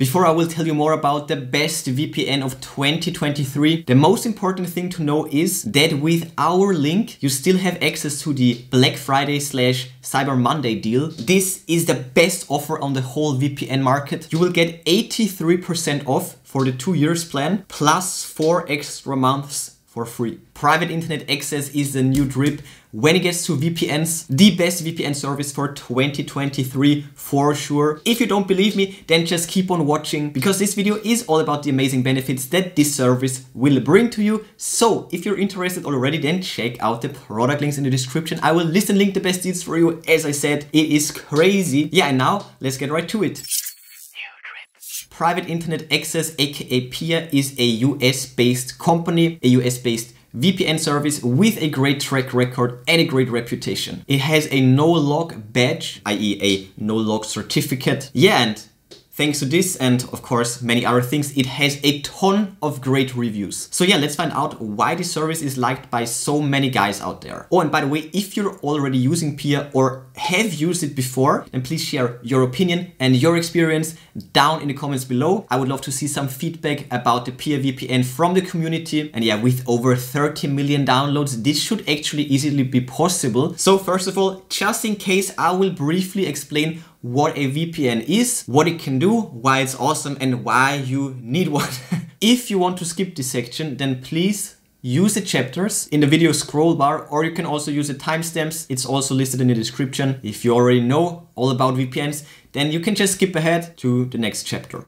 Before I will tell you more about the best VPN of 2023, the most important thing to know is that with our link, you still have access to the Black Friday slash Cyber Monday deal. This is the best offer on the whole VPN market. You will get 83% off for the two years plan plus four extra months for free. Private internet access is the new drip when it gets to VPNs, the best VPN service for 2023 for sure. If you don't believe me, then just keep on watching because this video is all about the amazing benefits that this service will bring to you. So if you're interested already, then check out the product links in the description. I will list and link the best deals for you. As I said, it is crazy. Yeah, and now let's get right to it. Private Internet Access, aka PIA, is a US based company, a US based VPN service with a great track record and a great reputation. It has a no log badge, i.e. a no log certificate. Yeah, and Thanks to this and of course many other things, it has a ton of great reviews. So yeah, let's find out why this service is liked by so many guys out there. Oh, and by the way, if you're already using PIA or have used it before, then please share your opinion and your experience down in the comments below. I would love to see some feedback about the PIA VPN from the community. And yeah, with over 30 million downloads, this should actually easily be possible. So first of all, just in case, I will briefly explain what a VPN is, what it can do, why it's awesome and why you need one. if you want to skip this section, then please use the chapters in the video scroll bar or you can also use the timestamps. It's also listed in the description. If you already know all about VPNs, then you can just skip ahead to the next chapter.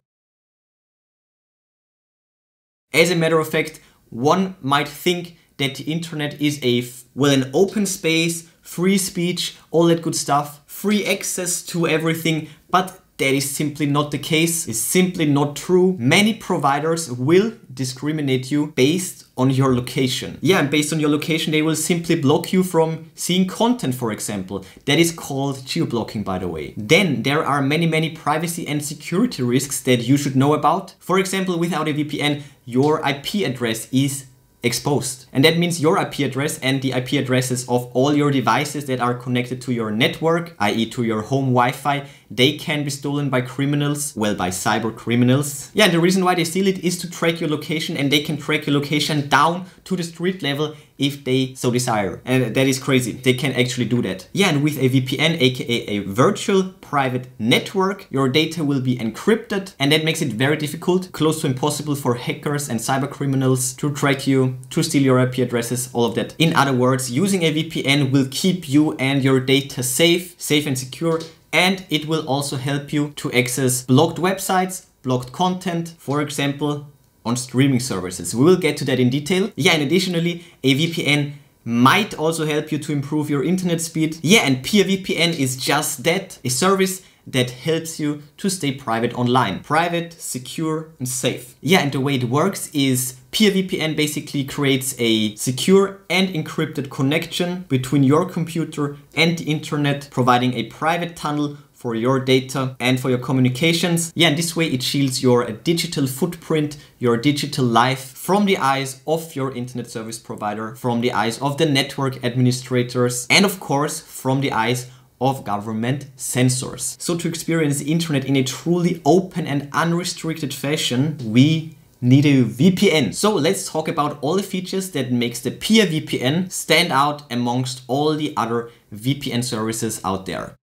As a matter of fact, one might think that the internet is a, well, an open space, free speech, all that good stuff free access to everything, but that is simply not the case. It's simply not true. Many providers will discriminate you based on your location. Yeah, and based on your location, they will simply block you from seeing content, for example. That is called geo-blocking, by the way. Then there are many, many privacy and security risks that you should know about. For example, without a VPN, your IP address is exposed. And that means your IP address and the IP addresses of all your devices that are connected to your network, i.e. to your home Wi-Fi, they can be stolen by criminals, well, by cyber criminals. Yeah, the reason why they steal it is to track your location and they can track your location down to the street level if they so desire. And that is crazy. They can actually do that. Yeah, and with a VPN, aka a virtual private network, your data will be encrypted and that makes it very difficult, close to impossible for hackers and cyber criminals to track you, to steal your IP addresses, all of that. In other words, using a VPN will keep you and your data safe, safe and secure and it will also help you to access blocked websites, blocked content, for example, on streaming services. We will get to that in detail. Yeah, and additionally, a VPN might also help you to improve your internet speed. Yeah, and PIA VPN is just that, a service that helps you to stay private online. Private, secure, and safe. Yeah, and the way it works is PIA VPN basically creates a secure and encrypted connection between your computer and the internet, providing a private tunnel for your data and for your communications. Yeah, and this way it shields your uh, digital footprint, your digital life from the eyes of your internet service provider, from the eyes of the network administrators, and of course, from the eyes of government censors. So to experience the internet in a truly open and unrestricted fashion, we need a VPN. So let's talk about all the features that makes the PIA VPN stand out amongst all the other VPN services out there.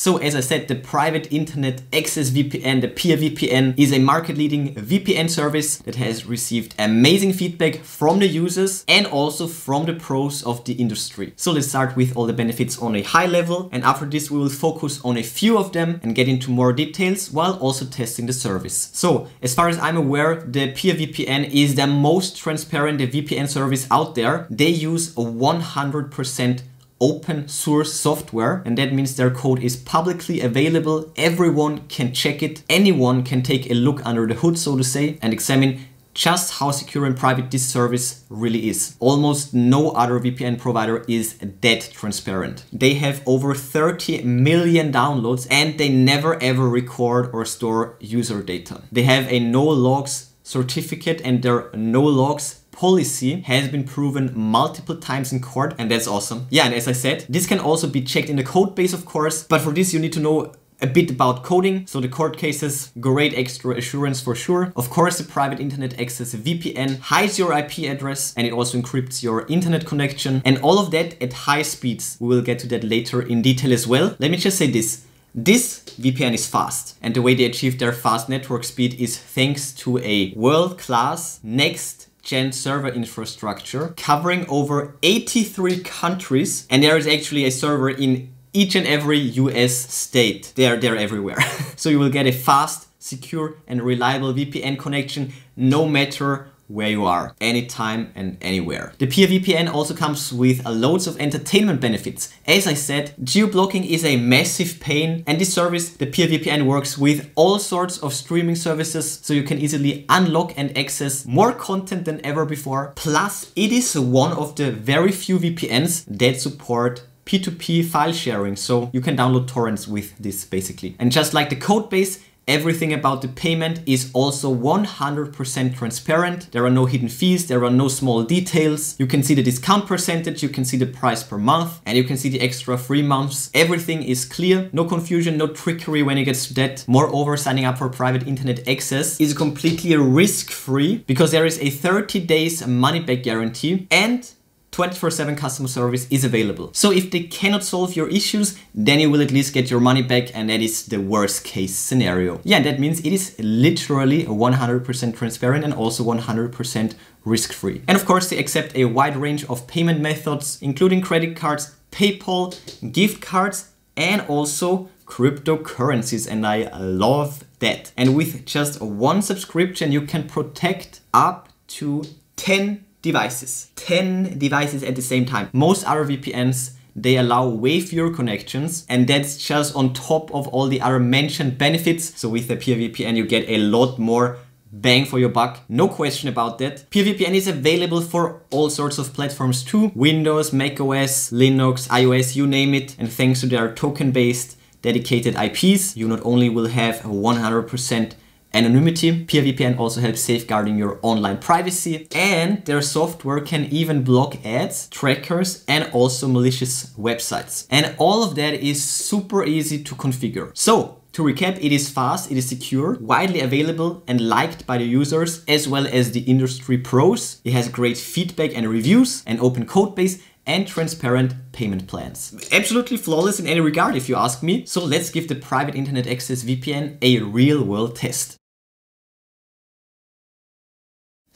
So as I said, the private internet access VPN, the PIA VPN, is a market leading VPN service that has received amazing feedback from the users and also from the pros of the industry. So let's start with all the benefits on a high level. And after this, we will focus on a few of them and get into more details while also testing the service. So as far as I'm aware, the PIA VPN is the most transparent VPN service out there. They use a 100% open source software and that means their code is publicly available. Everyone can check it. Anyone can take a look under the hood, so to say, and examine just how secure and private this service really is. Almost no other VPN provider is that transparent. They have over 30 million downloads and they never ever record or store user data. They have a no logs certificate and their no logs policy has been proven multiple times in court and that's awesome. Yeah, and as I said, this can also be checked in the code base, of course, but for this you need to know A bit about coding. So the court cases, great extra assurance for sure. Of course, the private internet access VPN hides your IP address and it also encrypts your internet connection and all of that at high speeds. We will get to that later in detail as well. Let me just say this. This VPN is fast and the way they achieve their fast network speed is thanks to a world-class next gen server infrastructure covering over 83 countries and there is actually a server in each and every US state. They're, they're everywhere. so you will get a fast, secure and reliable VPN connection no matter where you are, anytime and anywhere. The PIA VPN also comes with loads of entertainment benefits. As I said, geo-blocking is a massive pain and this service, the PIA VPN works with all sorts of streaming services so you can easily unlock and access more content than ever before. Plus, it is one of the very few VPNs that support P2P file sharing, so you can download torrents with this basically. And just like the code base, Everything about the payment is also 100% transparent. There are no hidden fees, there are no small details. You can see the discount percentage, you can see the price per month, and you can see the extra free months. Everything is clear, no confusion, no trickery when it gets to that. Moreover, signing up for private internet access is completely risk-free because there is a 30 days money back guarantee and 24-7 customer service is available. So if they cannot solve your issues, then you will at least get your money back and that is the worst case scenario. Yeah, that means it is literally 100% transparent and also 100% risk-free. And of course, they accept a wide range of payment methods, including credit cards, PayPal, gift cards, and also cryptocurrencies. And I love that. And with just one subscription, you can protect up to 10 devices. 10 devices at the same time. Most other VPNs they allow way fewer connections and that's just on top of all the other mentioned benefits. So with the PIA VPN you get a lot more bang for your buck. No question about that. PIA VPN is available for all sorts of platforms too. Windows, macOS, Linux, iOS, you name it. And thanks to their token-based dedicated IPs, you not only will have 100% anonymity. PIA VPN also helps safeguarding your online privacy and their software can even block ads, trackers and also malicious websites. And all of that is super easy to configure. So to recap, it is fast, it is secure, widely available and liked by the users as well as the industry pros. It has great feedback and reviews, an open code base and transparent payment plans. Absolutely flawless in any regard if you ask me. So let's give the private internet access VPN a real world test.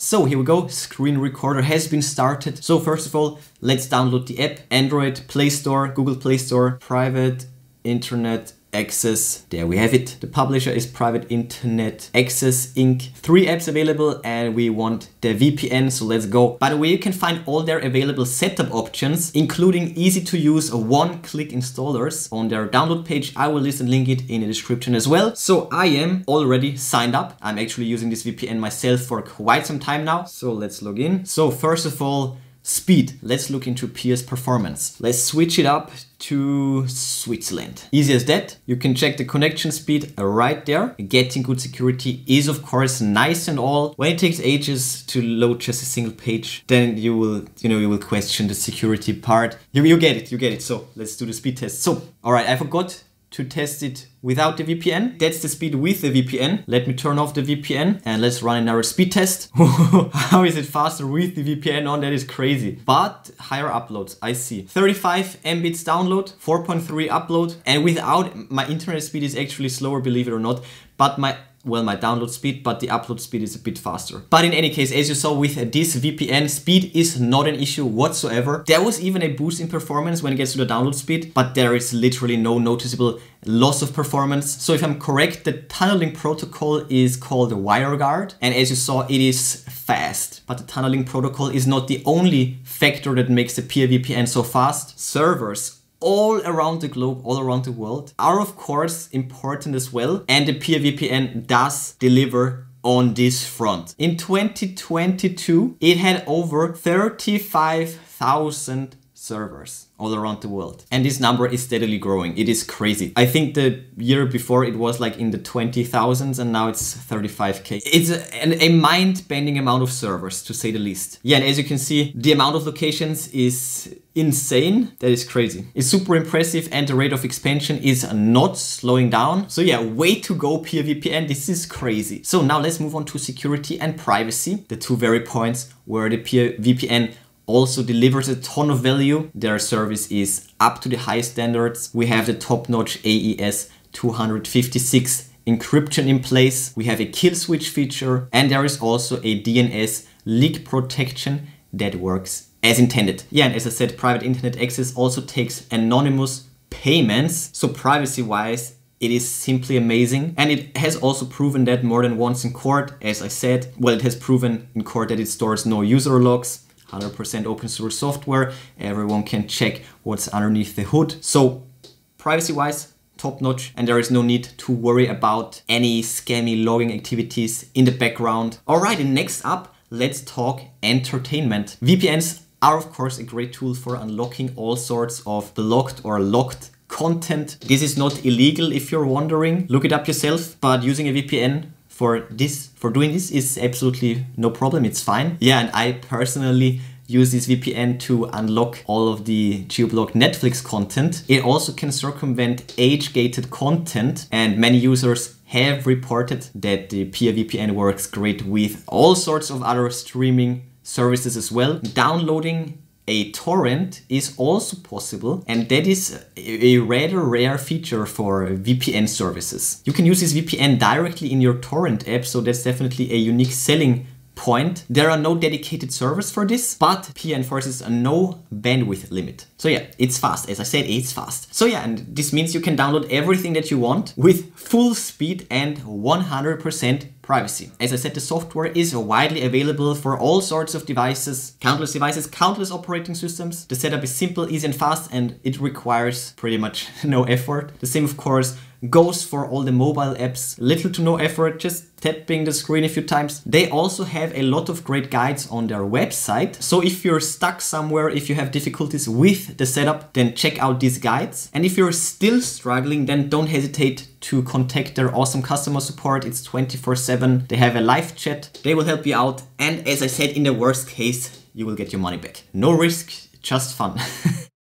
So here we go, screen recorder has been started. So first of all, let's download the app, Android Play Store, Google Play Store, private internet access. There we have it. The publisher is Private Internet Access Inc. Three apps available and we want the VPN, so let's go. By the way, you can find all their available setup options, including easy to use one-click installers on their download page. I will list and link it in the description as well. So I am already signed up. I'm actually using this VPN myself for quite some time now. So let's log in. So first of all, Speed. Let's look into PIA's performance. Let's switch it up to Switzerland. Easy as that. You can check the connection speed right there. Getting good security is of course nice and all. When it takes ages to load just a single page, then you will, you know, you will question the security part. You, you get it, you get it. So let's do the speed test. So, all right, I forgot to test it without the VPN. That's the speed with the VPN. Let me turn off the VPN and let's run another speed test. How is it faster with the VPN on? That is crazy. But higher uploads, I see. 35 Mbits download, 4.3 upload, and without my internet speed is actually slower, believe it or not. But my well, my download speed, but the upload speed is a bit faster. But in any case, as you saw with this VPN, speed is not an issue whatsoever. There was even a boost in performance when it gets to the download speed, but there is literally no noticeable loss of performance. So if I'm correct, the tunneling protocol is called WireGuard. And as you saw, it is fast. But the tunneling protocol is not the only factor that makes the PIA VPN so fast. Servers all around the globe, all around the world are of course important as well. And the PIA VPN does deliver on this front. In 2022, it had over 35,000 servers all around the world. And this number is steadily growing. It is crazy. I think the year before it was like in the 20,000s and now it's 35k. It's a, a mind-bending amount of servers to say the least. Yeah, and as you can see, the amount of locations is insane. That is crazy. It's super impressive and the rate of expansion is not slowing down. So yeah, way to go PIA VPN. This is crazy. So now let's move on to security and privacy, the two very points where the PIA VPN also delivers a ton of value. Their service is up to the high standards. We have the top-notch AES 256 encryption in place. We have a kill switch feature and there is also a DNS leak protection that works as intended. Yeah, and as I said, private internet access also takes anonymous payments. So privacy wise, it is simply amazing. And it has also proven that more than once in court, as I said. Well, it has proven in court that it stores no user logs, 100% open source software. Everyone can check what's underneath the hood. So privacy wise, top notch and there is no need to worry about any scammy logging activities in the background. All right, and next up, let's talk entertainment. VPNs are of course a great tool for unlocking all sorts of blocked or locked content. This is not illegal if you're wondering, look it up yourself, but using a VPN for this, for doing this is absolutely no problem, it's fine. Yeah, and I personally use this VPN to unlock all of the geo-blocked Netflix content. It also can circumvent age-gated content and many users have reported that the PIA VPN works great with all sorts of other streaming services as well. Downloading a torrent is also possible and that is a rather rare feature for VPN services. You can use this VPN directly in your torrent app so that's definitely a unique selling point. There are no dedicated servers for this, but PIA enforces a no bandwidth limit. So yeah, it's fast. As I said, it's fast. So yeah, and this means you can download everything that you want with full speed and 100% privacy. As I said, the software is widely available for all sorts of devices, countless devices, countless operating systems. The setup is simple, easy and fast, and it requires pretty much no effort. The same, of course, goes for all the mobile apps. Little to no effort, just tapping the screen a few times. They also have a lot of great guides on their website. So if you're stuck somewhere, if you have difficulties with the setup, then check out these guides. And if you're still struggling, then don't hesitate to contact their awesome customer support. It's 24 7. They have a live chat. They will help you out. And as I said, in the worst case, you will get your money back. No risk, just fun.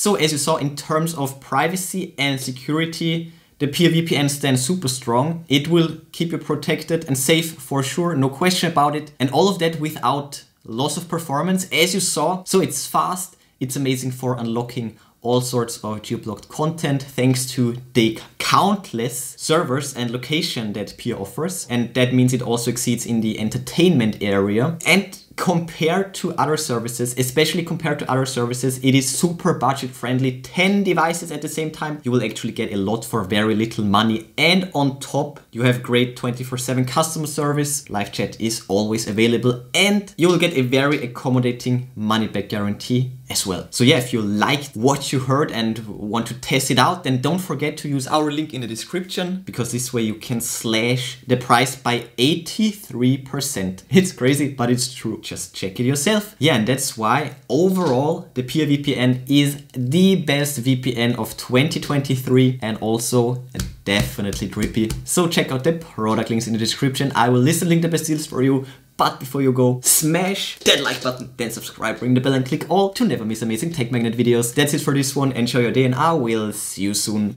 So as you saw in terms of privacy and security, the PIA VPN stands super strong. It will keep you protected and safe for sure, no question about it. And all of that without loss of performance, as you saw. So it's fast, it's amazing for unlocking all sorts of geo-blocked content thanks to the countless servers and location that PIA offers. And that means it also exceeds in the entertainment area. And compared to other services, especially compared to other services, it is super budget friendly. 10 devices at the same time, you will actually get a lot for very little money. And on top, you have great 24 7 customer service. Live chat is always available and you will get a very accommodating money back guarantee as well. So yeah, if you liked what you heard and want to test it out, then don't forget to use our link in the description because this way you can slash the price by 83%. It's crazy, but it's true. Just check it yourself. Yeah, and that's why overall the PIA VPN is the best VPN of 2023 and also definitely drippy. So check out the product links in the description. I will list and link the best deals for you. But before you go, smash that like button, then subscribe, ring the bell and click all to never miss amazing tech magnet videos. That's it for this one. Enjoy your day and I will see you soon.